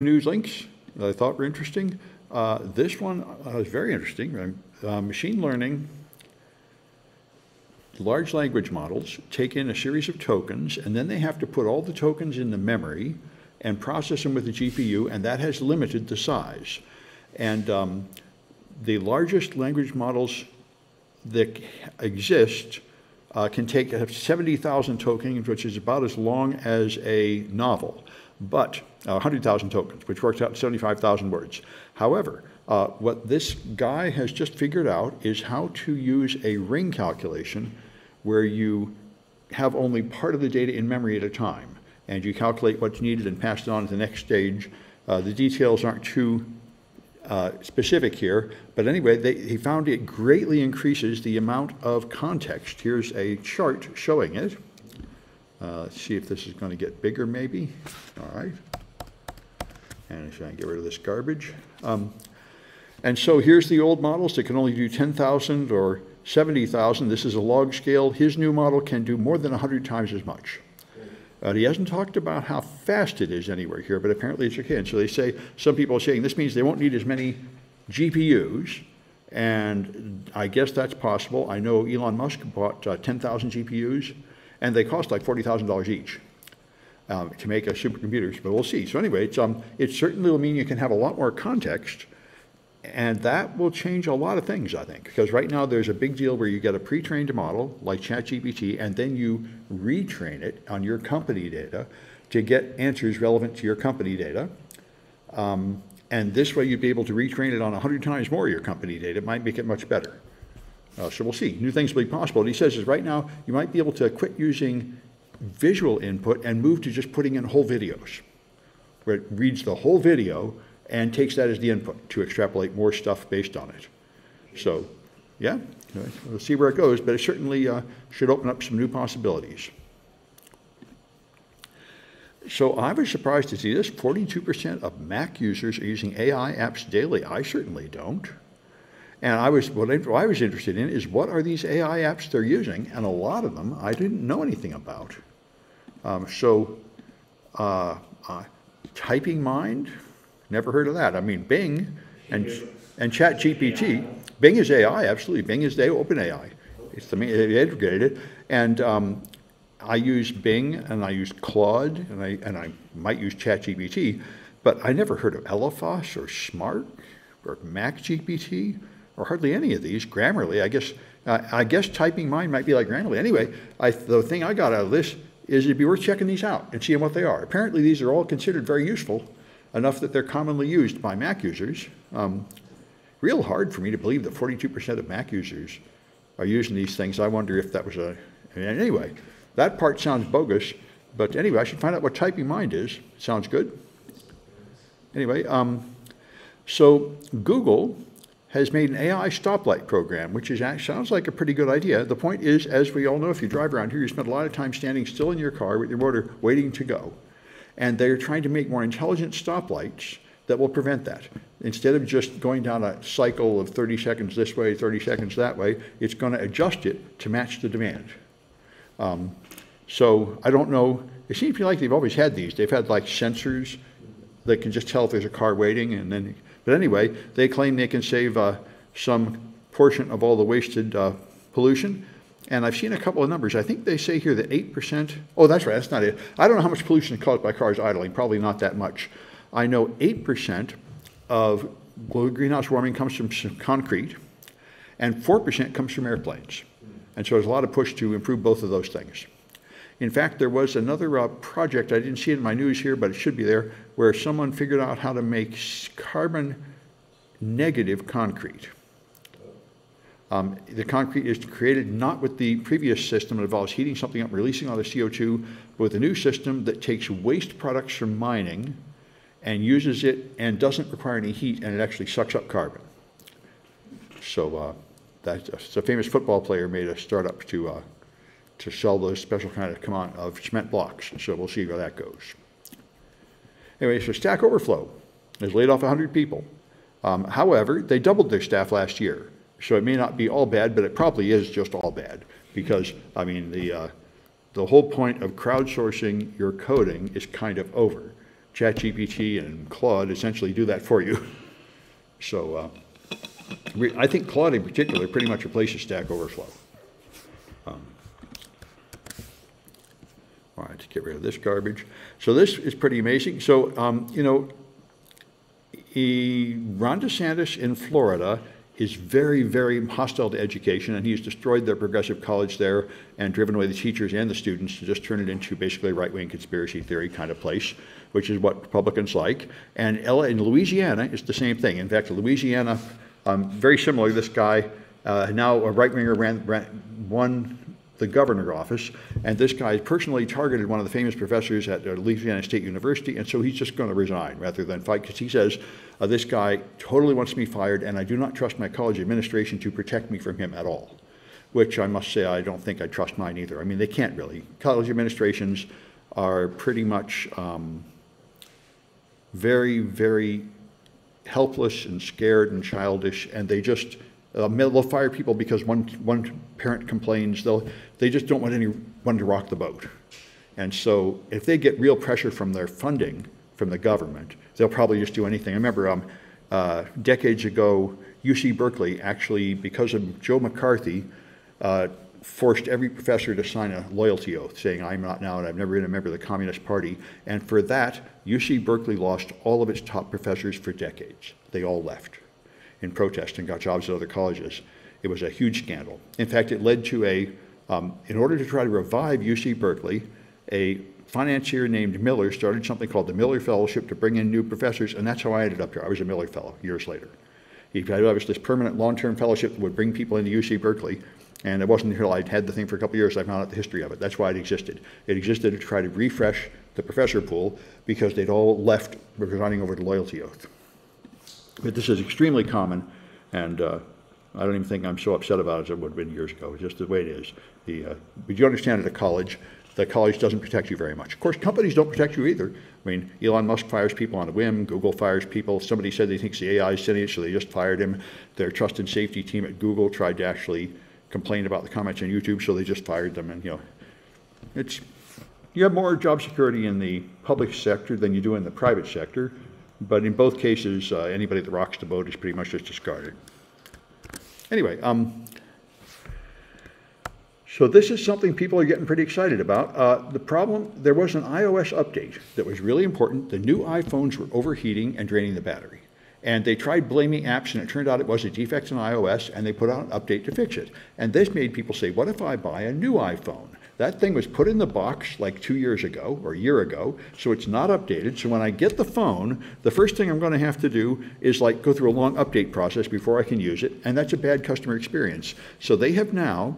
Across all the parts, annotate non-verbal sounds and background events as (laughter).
news links that I thought were interesting. Uh, This one uh, is very interesting. Uh, Machine learning, large language models take in a series of tokens, and then they have to put all the tokens in the memory and process them with the GPU, and that has limited the size. And um, the largest language models that exist uh, can take 70,000 tokens, which is about as long as a novel, but uh, 100,000 tokens, which works out to 75,000 words. However, uh, what this guy has just figured out is how to use a ring calculation where you have only part of the data in memory at a time, and you calculate what's needed and pass it on to the next stage. Uh, the details aren't too uh, specific here, but anyway, they, he found it greatly increases the amount of context. Here's a chart showing it. Uh, see if this is going to get bigger, maybe. All right. And if I get rid of this garbage. Um, and so here's the old models that can only do 10,000 or 70,000. This is a log scale. His new model can do more than 100 times as much. Uh, he hasn't talked about how fast it is anywhere here, but apparently it's okay. And so they say, some people are saying this means they won't need as many GPUs, and I guess that's possible. I know Elon Musk bought uh, 10,000 GPUs, and they cost like $40,000 each um, to make a supercomputers, but we'll see. So anyway, it's, um, it certainly will mean you can have a lot more context, and that will change a lot of things, I think, because right now there's a big deal where you get a pre-trained model like ChatGPT, and then you retrain it on your company data to get answers relevant to your company data. Um, and this way you'd be able to retrain it on 100 times more of your company data. It might make it much better. Uh, so we'll see. New things will be possible. What he says is right now you might be able to quit using visual input and move to just putting in whole videos, where it reads the whole video and takes that as the input to extrapolate more stuff based on it. So, yeah, we'll see where it goes, but it certainly uh, should open up some new possibilities. So I was surprised to see this. 42% of Mac users are using AI apps daily. I certainly don't. And I was, what I, was interested in is what are these AI apps they're using? And a lot of them I didn't know anything about. Um, so, uh, uh, Typing Mind, never heard of that. I mean, Bing and, and ChatGPT, Bing is AI, absolutely. Bing is the open AI. It's the they integrated it. And um, I use Bing and I use Claude and I, and I might use ChatGPT, but I never heard of Elephas or Smart or MacGPT or hardly any of these. Grammarly, I guess, uh, I guess Typing Mind might be like Grammarly. Anyway, I, the thing I got out of this is it'd be worth checking these out and seeing what they are. Apparently, these are all considered very useful, enough that they're commonly used by Mac users. Um, real hard for me to believe that 42% of Mac users are using these things. I wonder if that was a. Anyway, that part sounds bogus, but anyway, I should find out what Typing Mind is. Sounds good. Anyway, um, so Google has made an AI stoplight program, which is, sounds like a pretty good idea. The point is, as we all know, if you drive around here, you spend a lot of time standing still in your car with your motor waiting to go. And they're trying to make more intelligent stoplights that will prevent that. Instead of just going down a cycle of 30 seconds this way, 30 seconds that way, it's going to adjust it to match the demand. Um, so I don't know. It seems to me like they've always had these. They've had like sensors that can just tell if there's a car waiting, and then but anyway, they claim they can save uh, some portion of all the wasted uh, pollution. And I've seen a couple of numbers. I think they say here that 8%, oh, that's right, that's not it. I don't know how much pollution is caused by cars idling, probably not that much. I know 8% of global greenhouse warming comes from concrete, and 4% comes from airplanes. And so there's a lot of push to improve both of those things. In fact, there was another uh, project, I didn't see it in my news here, but it should be there, where someone figured out how to make carbon negative concrete. Um, the concrete is created not with the previous system that involves heating something up, releasing all the CO2, but with a new system that takes waste products from mining and uses it and doesn't require any heat, and it actually sucks up carbon. So uh, that's a famous football player made a startup to uh, to sell those special kind of come on of cement blocks. So we'll see where that goes. Anyway, so Stack Overflow has laid off 100 people. Um, however, they doubled their staff last year. So it may not be all bad, but it probably is just all bad because, I mean, the, uh, the whole point of crowdsourcing your coding is kind of over. ChatGPT and Claude essentially do that for you. (laughs) So uh, I think Claude in particular pretty much replaces Stack Overflow. All right, get rid of this garbage. So this is pretty amazing. So, um, you know, he, Ron DeSantis in Florida is very, very hostile to education, and he's destroyed their progressive college there and driven away the teachers and the students to just turn it into basically a right-wing conspiracy theory kind of place, which is what Republicans like. And Ella in Louisiana is the same thing. In fact, Louisiana, um, very similar. This guy uh, now a right-winger ran, ran, won the governor office, and this guy personally targeted one of the famous professors at Louisiana State University, and so he's just going to resign rather than fight, because he says, uh, this guy totally wants me fired, and I do not trust my college administration to protect me from him at all, which I must say I don't think I trust mine either. I mean, they can't really. College administrations are pretty much um, very, very helpless and scared and childish, and they just uh, they'll fire people because one, one parent complains. They'll, they just don't want anyone to rock the boat. And so if they get real pressure from their funding from the government, they'll probably just do anything. I remember um, uh, decades ago, UC Berkeley actually, because of Joe McCarthy, uh, forced every professor to sign a loyalty oath saying, I'm not now and I've never been a member of the Communist Party. And for that, UC Berkeley lost all of its top professors for decades. They all left in protest and got jobs at other colleges. It was a huge scandal. In fact, it led to a, um, in order to try to revive UC Berkeley, a financier named Miller started something called the Miller Fellowship to bring in new professors, and that's how I ended up here. I was a Miller Fellow years later. He had was this permanent long-term fellowship that would bring people into UC Berkeley, and it wasn't until I'd had the thing for a couple years I found out the history of it. That's why it existed. It existed to try to refresh the professor pool because they'd all left resigning over the loyalty oath. But this is extremely common, and uh, I don't even think I'm so upset about it as I would have been years ago. It's just the way it is. The, uh, but you understand at a college, the college doesn't protect you very much. Of course, companies don't protect you either. I mean, Elon Musk fires people on a whim. Google fires people. Somebody said they thinks the AI is sentient, so they just fired him. Their trust and safety team at Google tried to actually complain about the comments on YouTube, so they just fired them. And you know, it's you have more job security in the public sector than you do in the private sector. But in both cases, uh, anybody that rocks the boat is pretty much just discarded. Anyway, um, so this is something people are getting pretty excited about. Uh, the problem, there was an iOS update that was really important. The new iPhones were overheating and draining the battery. And they tried blaming apps, and it turned out it was a defect in iOS, and they put out an update to fix it. And this made people say, what if I buy a new iPhone? That thing was put in the box like two years ago or a year ago, so it's not updated. So when I get the phone, the first thing I'm going to have to do is like go through a long update process before I can use it, and that's a bad customer experience. So they have now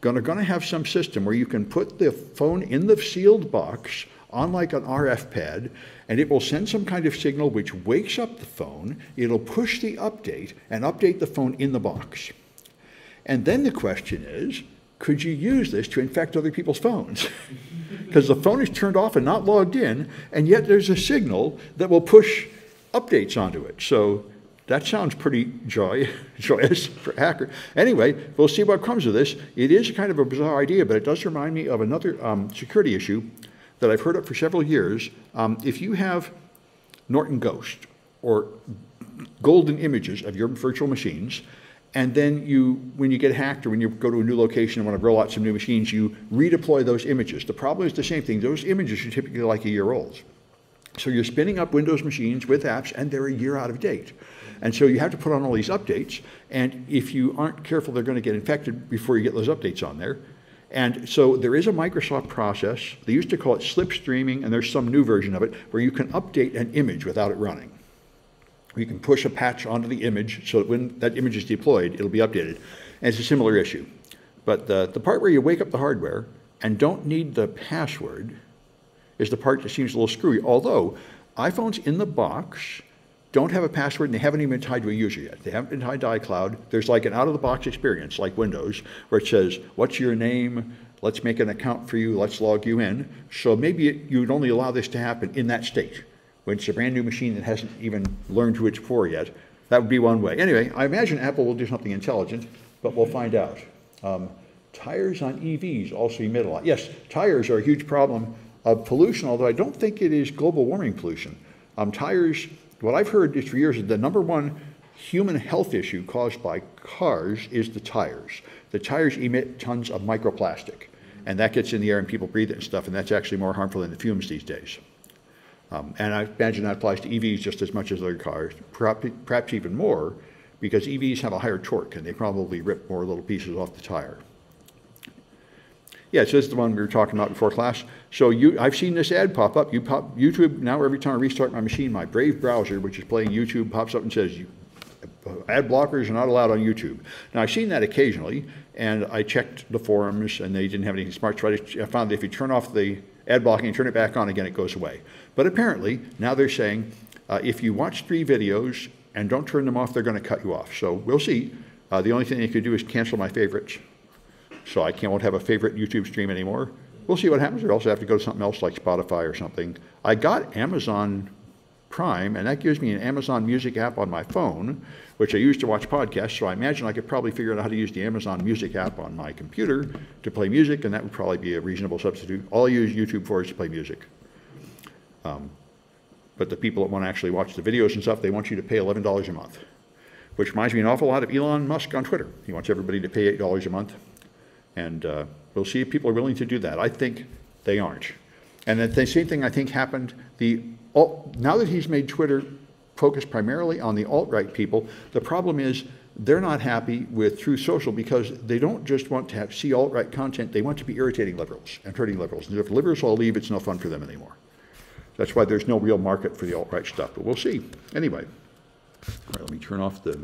gonna, gonna have some system where you can put the phone in the sealed box on like an RF pad, and it will send some kind of signal which wakes up the phone. It'll push the update and update the phone in the box. And then the question is, could you use this to infect other people's phones? (laughs) Because the phone is turned off and not logged in, and yet there's a signal that will push updates onto it. So that sounds pretty joy, (laughs) joyous for hacker. Anyway, we'll see what comes of this. It is kind of a bizarre idea, but it does remind me of another um, security issue that I've heard of for several years. Um, if you have Norton Ghost or golden images of your virtual machines, and then you, when you get hacked or when you go to a new location and want to roll out some new machines, you redeploy those images. The problem is the same thing. Those images are typically like a year old. So you're spinning up Windows machines with apps and they're a year out of date. And so you have to put on all these updates. And if you aren't careful, they're going to get infected before you get those updates on there. And so there is a Microsoft process. They used to call it slipstreaming, and there's some new version of it where you can update an image without it running. You can push a patch onto the image so that when that image is deployed, it'll be updated. And it's a similar issue. But the, the part where you wake up the hardware and don't need the password is the part that seems a little screwy. Although iPhones in the box don't have a password and they haven't even been tied to a user yet. They haven't been tied to iCloud. There's like an out-of-the-box experience like Windows where it says, what's your name? Let's make an account for you. Let's log you in. So maybe it, you'd only allow this to happen in that state when it's a brand new machine that hasn't even learned who it's for yet. That would be one way. Anyway, I imagine Apple will do something intelligent, but we'll find out. Um, tires on EVs also emit a lot. Yes, tires are a huge problem of pollution, although I don't think it is global warming pollution. Um, tires, what I've heard is for years is the number one human health issue caused by cars is the tires. The tires emit tons of microplastic, and that gets in the air and people breathe it and stuff, and that's actually more harmful than the fumes these days. Um, and I imagine that applies to EVs just as much as other cars, perhaps, perhaps even more, because EVs have a higher torque and they probably rip more little pieces off the tire. Yeah, so this is the one we were talking about before class. So you, I've seen this ad pop up. You pop YouTube now. Every time I restart my machine, my Brave browser, which is playing YouTube, pops up and says, you, "Ad blockers are not allowed on YouTube." Now I've seen that occasionally, and I checked the forums, and they didn't have anything smart. So I found that if you turn off the ad blocking turn it back on again, it goes away. But apparently now they're saying uh, if you watch three videos and don't turn them off, they're going to cut you off. So we'll see. Uh, the only thing they could do is cancel my favorites so I can't won't have a favorite YouTube stream anymore. We'll see what happens. Or also have to go to something else like Spotify or something. I got Amazon Prime, and that gives me an Amazon Music app on my phone, which I use to watch podcasts. So I imagine I could probably figure out how to use the Amazon Music app on my computer to play music, and that would probably be a reasonable substitute. All I use YouTube for is to play music. Um, but the people that want to actually watch the videos and stuff, they want you to pay $11 a month, which reminds me an awful lot of Elon Musk on Twitter. He wants everybody to pay $8 a month. And uh, we'll see if people are willing to do that. I think they aren't. And the same thing I think happened. The now that he's made Twitter focus primarily on the alt-right people, the problem is they're not happy with Truth Social because they don't just want to have, see alt-right content. They want to be irritating liberals and hurting liberals. And if liberals all leave, it's no fun for them anymore. That's why there's no real market for the alt-right stuff. But we'll see. Anyway, all right, let me turn off the